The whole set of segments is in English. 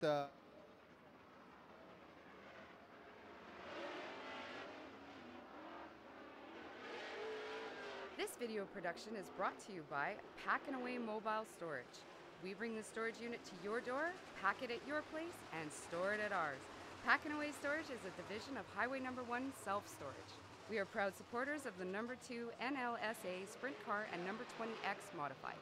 This video production is brought to you by Packin' Away Mobile Storage. We bring the storage unit to your door, pack it at your place, and store it at ours. Packin' Away Storage is a division of Highway Number 1 Self Storage. We are proud supporters of the Number 2 NLSA Sprint Car and Number 20X Modified.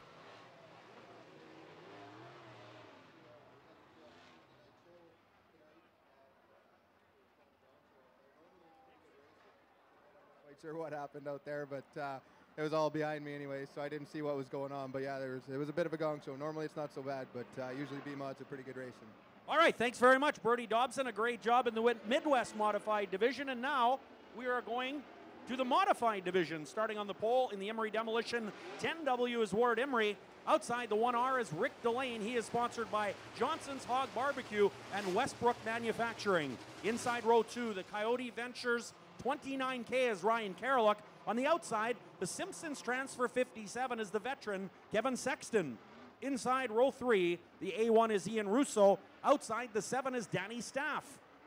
Sure what happened out there, but uh, it was all behind me anyway, so I didn't see what was going on. But yeah, there was it was a bit of a gong show. Normally it's not so bad, but uh, usually mods a pretty good racing. All right, thanks very much, Bertie Dobson. A great job in the Midwest Modified Division. And now we are going to the Modified Division. Starting on the pole in the Emery Demolition, 10W is Ward Emery. Outside the 1R is Rick Delane. He is sponsored by Johnson's Hog Barbecue and Westbrook Manufacturing. Inside row two, the Coyote Ventures 29K is Ryan Karoluk. On the outside, the Simpsons transfer 57 is the veteran Kevin Sexton. Inside row three, the A1 is Ian Russo. Outside, the seven is Danny Staff.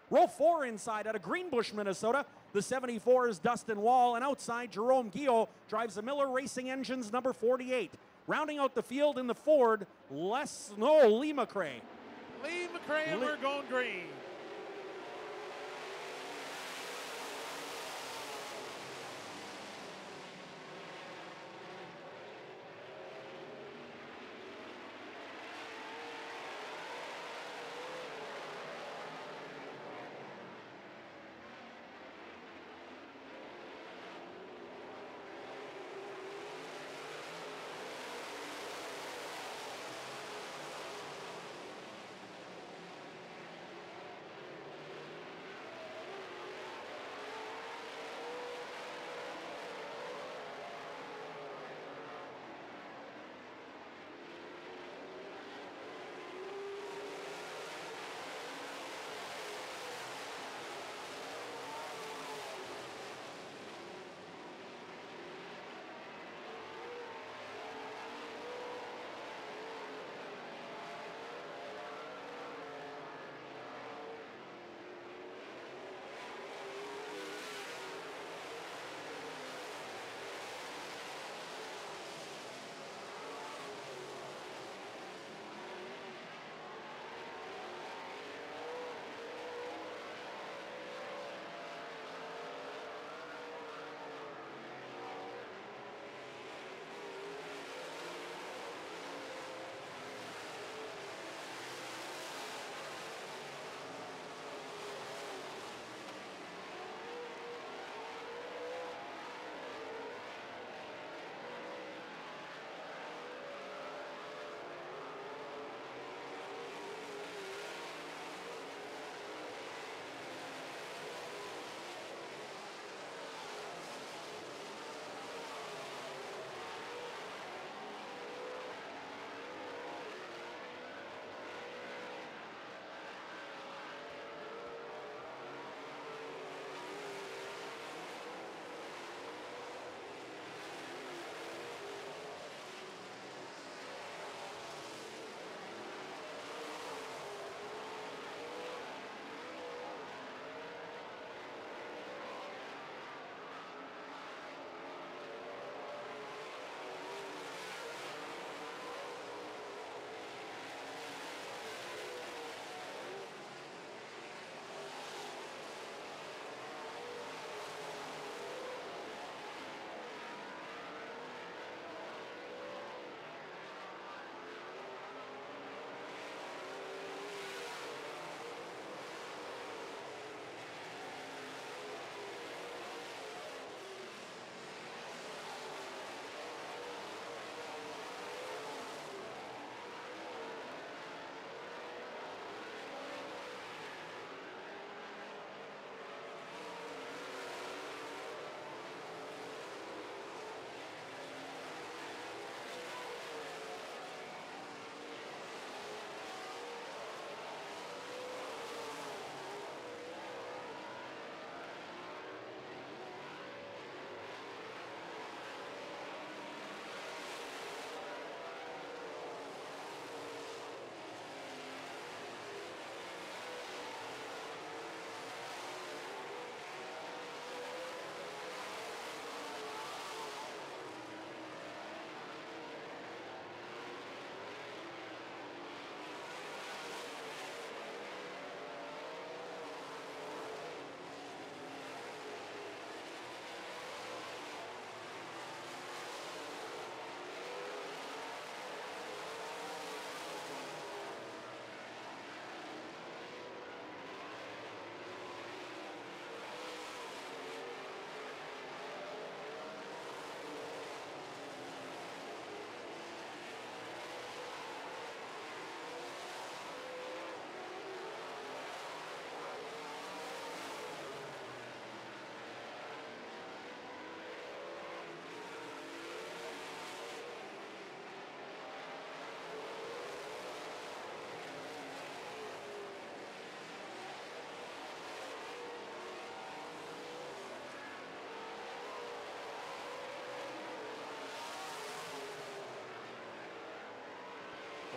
Row four inside out of Greenbush, Minnesota. The 74 is Dustin Wall, and outside, Jerome Gio drives the Miller Racing Engines number 48. Rounding out the field in the Ford, Les no Lee McRae. Lee McRae, and we're going green.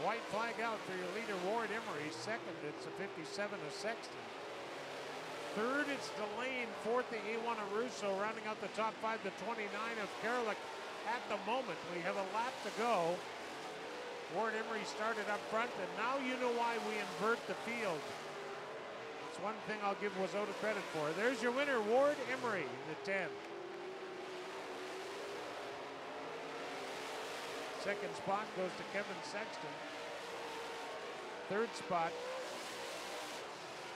White flag out for your leader, Ward Emery. Second, it's a 57 of Sexton. Third, it's Delane. Fourth, the A1 of Russo. Rounding out the top five, the 29 of Karalik. At the moment, we have a lap to go. Ward Emery started up front, and now you know why we invert the field. It's one thing I'll give Wazoda credit for. There's your winner, Ward Emery, the 10. Second spot goes to Kevin Sexton. Third spot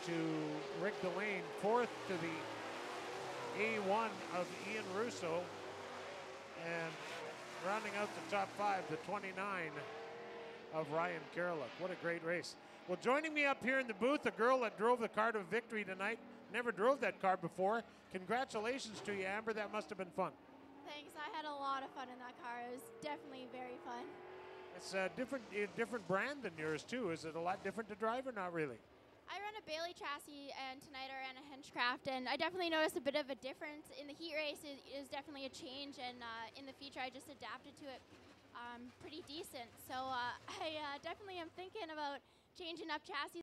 to Rick Delane. Fourth to the A1 of Ian Russo. And rounding out the top five, the 29 of Ryan Karalik. What a great race. Well, joining me up here in the booth, a girl that drove the car to victory tonight. Never drove that car before. Congratulations to you, Amber. That must have been fun. Thanks. I had a lot of fun in that car. It was definitely very fun. It's a different, a different brand than yours too. Is it a lot different to drive or not really? I run a Bailey chassis, and tonight I ran a Henchcraft, and I definitely noticed a bit of a difference. In the heat race, it is definitely a change, and uh, in the feature, I just adapted to it um, pretty decent. So uh, I uh, definitely am thinking about changing up chassis